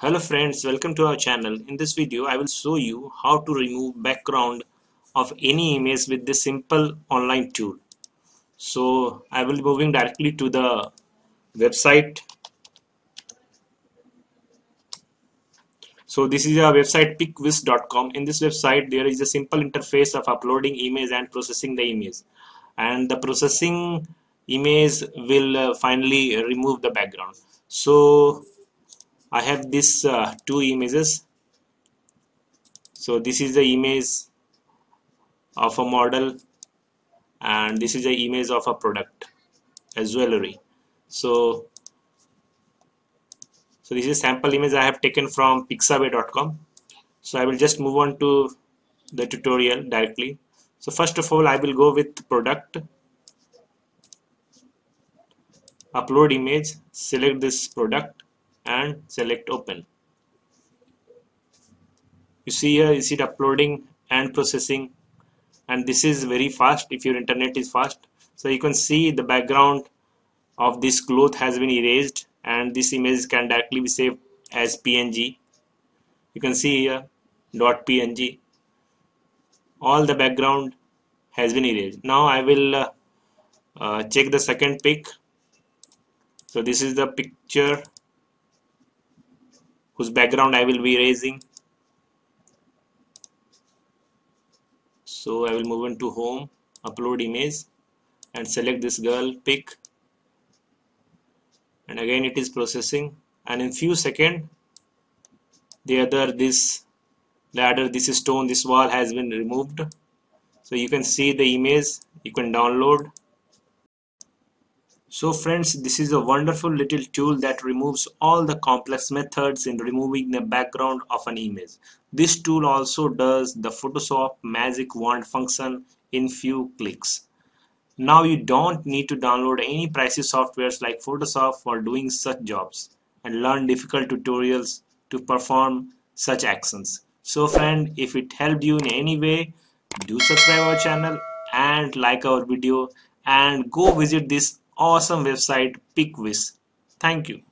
Hello friends, welcome to our channel. In this video, I will show you how to remove background of any image with this simple online tool. So I will be moving directly to the website. So this is our website picwish.com. In this website, there is a simple interface of uploading image and processing the image. And the processing image will uh, finally remove the background. So I have this uh, two images. So this is the image of a model and this is the image of a product a jewelry. So so this is sample image I have taken from pixabay.com so I will just move on to the tutorial directly. So first of all I will go with product upload image select this product and select open. You see here is it uploading and processing. And this is very fast if your internet is fast. So you can see the background of this cloth has been erased and this image can directly be saved as png you can see here dot png all the background has been erased. Now I will uh, uh, check the second pic. So this is the picture whose background I will be erasing so I will move into home upload image and select this girl pic. And again it is processing. And in few second the other this ladder this stone this wall has been removed. So you can see the image. You can download so friends, this is a wonderful little tool that removes all the complex methods in removing the background of an image. This tool also does the Photoshop magic wand function in few clicks. Now you don't need to download any pricey softwares like Photoshop for doing such jobs and learn difficult tutorials to perform such actions. So friend, if it helped you in any way, do subscribe our channel and like our video and go visit this awesome website PicWish. Thank you.